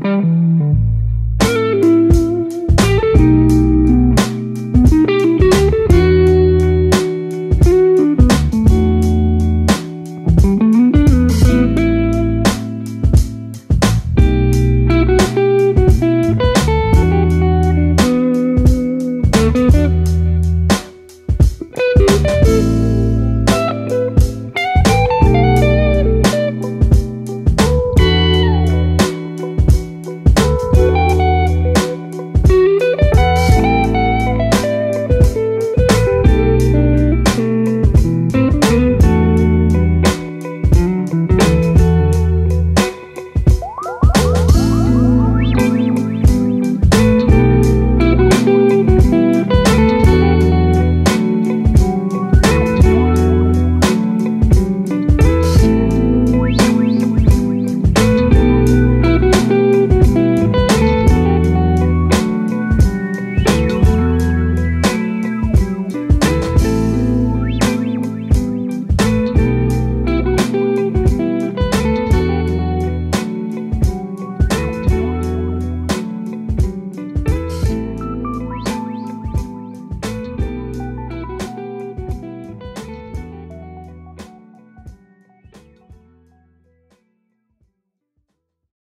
Mm-hmm.